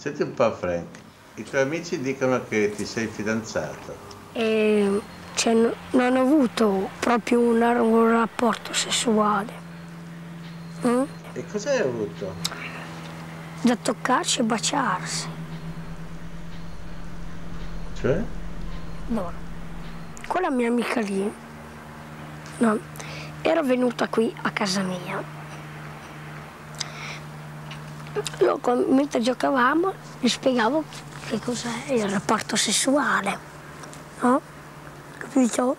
Senti un po' Frank, i tuoi amici dicono che ti sei fidanzato. E cioè, non ho avuto proprio un, un rapporto sessuale. Mm? E cosa hai avuto? Da toccarci e baciarsi. Cioè? Allora, quella mia amica lì, no, era venuta qui a casa mia. Io, mentre giocavamo, gli spiegavo che cos'è il rapporto sessuale, no? Capito?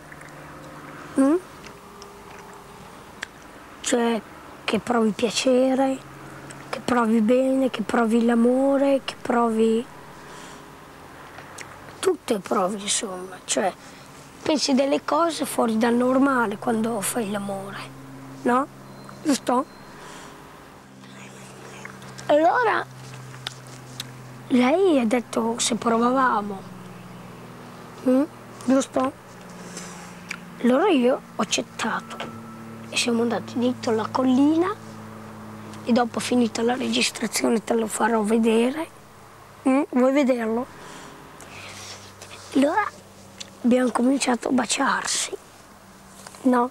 Mm? Cioè, che provi piacere, che provi bene, che provi l'amore, che provi tutte provi insomma, cioè pensi delle cose fuori dal normale quando fai l'amore, no? Giusto? Allora lei ha detto se provavamo, Mm? giusto? Allora io ho accettato e siamo andati dietro la collina e dopo finita la registrazione te lo farò vedere. Mm? Vuoi vederlo? Allora abbiamo cominciato a baciarsi, no?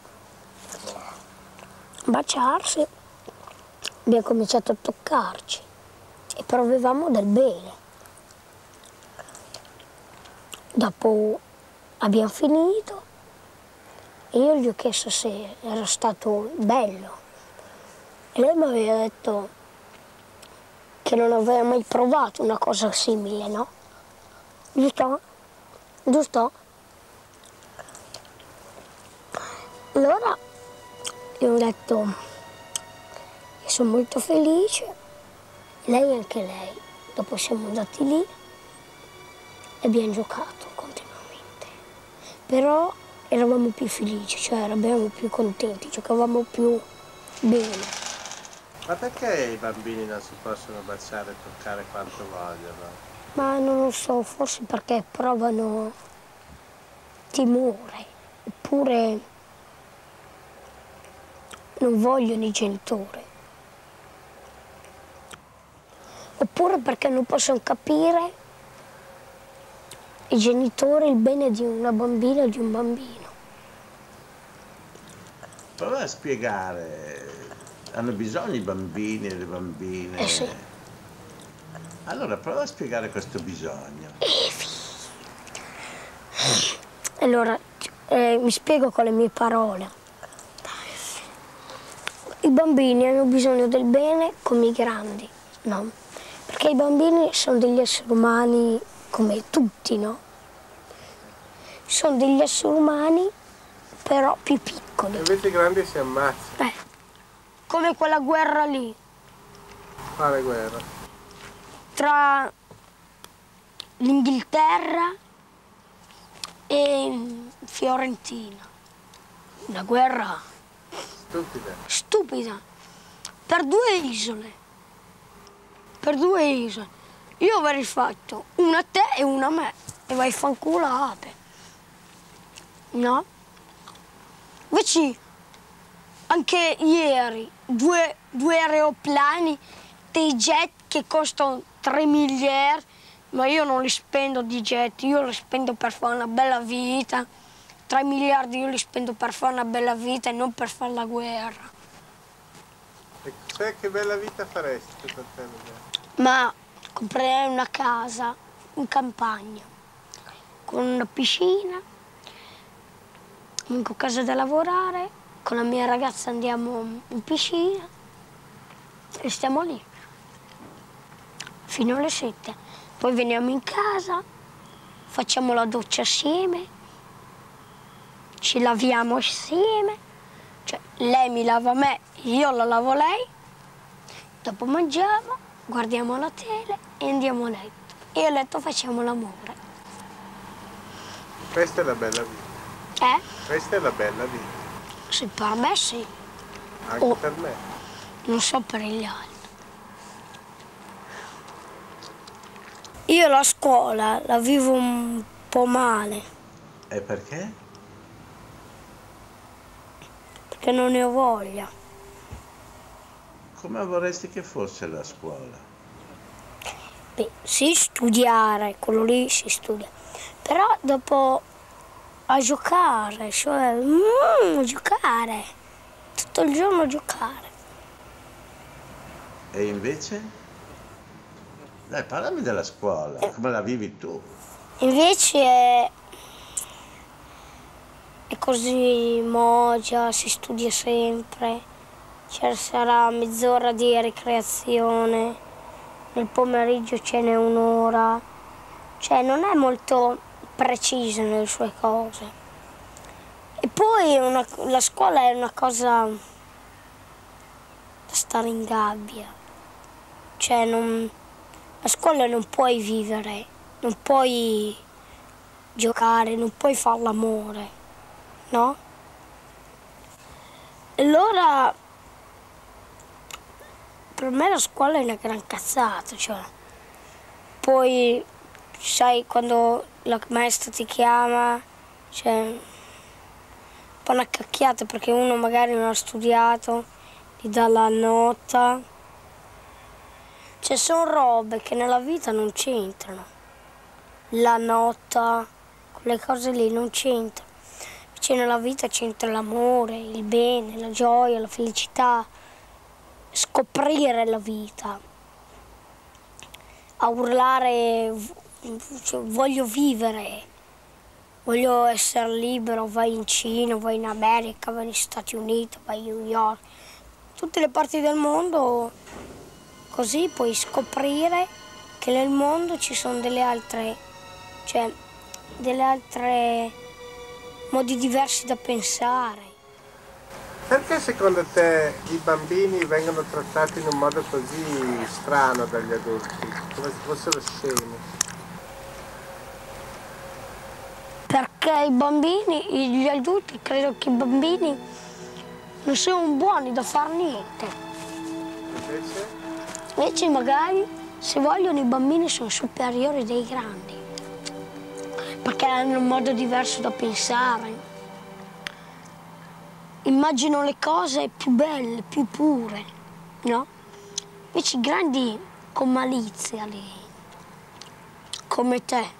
Baciarsi, abbiamo cominciato a toccarci e provavamo del bene. Dopo abbiamo finito e io gli ho chiesto se era stato bello e lei mi aveva detto che non aveva mai provato una cosa simile, no? Giusto? Giusto? Allora io ho detto sono molto felice, lei anche lei. Dopo siamo andati lì e abbiamo giocato continuamente. Però eravamo più felici, cioè eravamo più contenti, giocavamo più bene. Ma perché i bambini non si possono baciare e toccare quanto vogliono? Ma non lo so, forse perché provano timore, oppure non vogliono i genitori. Oppure perché non possono capire i genitori il bene di una bambina o di un bambino. Prova a spiegare, hanno bisogno i bambini e le bambine. Eh sì. Allora prova a spiegare questo bisogno. Allora, eh, mi spiego con le mie parole. I bambini hanno bisogno del bene come i grandi, no? Perché i bambini sono degli esseri umani come tutti, no? Sono degli esseri umani però più piccoli. Invece i grandi si ammazzano. Eh, come quella guerra lì Fare guerra. tra l'Inghilterra e Fiorentina. Una guerra Stupida. stupida per due isole. Per due isole. Io avrei fatto una a te e una a me e vai fanculate. No? Invece anche ieri due, due aeroplani, dei jet che costano 3 miliardi, ma io non li spendo di jet, io li spendo per fare una bella vita. 3 miliardi io li spendo per fare una bella vita e non per fare la guerra. E cioè, che bella vita faresti con te? Liliana? Ma comprerei una casa in campagna, con una piscina, comunque casa da lavorare, con la mia ragazza andiamo in piscina e stiamo lì fino alle 7. Poi veniamo in casa, facciamo la doccia assieme, ci laviamo assieme, cioè lei mi lava me, io la lavo lei, dopo mangiamo, guardiamo la tele e andiamo a letto. E a letto facciamo l'amore. Questa è la bella vita. Eh? Questa è la bella vita. Sì, per me sì, Anche Oh. per me. non so per gli altri. Io la scuola la vivo un po' male, E perché? perché non ne ho voglia. Come vorresti che fosse la scuola? Beh, sì, studiare, quello lì si studia. Però dopo a giocare, cioè, mm, giocare, tutto il giorno giocare. E invece? Dai, parlami della scuola, come la vivi tu? Invece è, è così mogia, si studia sempre, ci sarà mezz'ora di ricreazione, nel pomeriggio ce n'è un'ora, cioè non è molto precisa nelle sue cose. E poi una- la scuola è una cosa da stare in gabbia, cioè non, a scuola non puoi vivere, non puoi giocare, non puoi fare l'amore, no? Allora, per me la scuola è una gran cazzata, cioè, poi, sai, quando la maestra ti chiama, cioè, un po' una cacchiata perché uno magari non ha studiato, gli dà la nota. Cioè, sono robe che nella vita non c'entrano. La nota, quelle cose lì non c'entrano. Invece nella vita c'entra l'amore, il bene, la gioia, la felicità, scoprire la vita. A urlare, voglio vivere, voglio essere libero, vai in Cina, vai in America, vai negli Stati Uniti, vai a New York, tutte le parti del mondo Così puoi scoprire che nel mondo ci sono delle altre, cioè delle altre modi diversi da pensare. Perché secondo te i bambini vengono trattati in un modo così strano dagli adulti? Come se fossero scemi? Perché i bambini, gli adulti, credo che i bambini non siano buoni da fare niente. Invece? Invece magari, se vogliono, i bambini sono superiori dei grandi. Perché hanno un modo diverso da pensare. Immaginano le cose più belle, più pure, no? Invece i grandi con malizia lì, come te.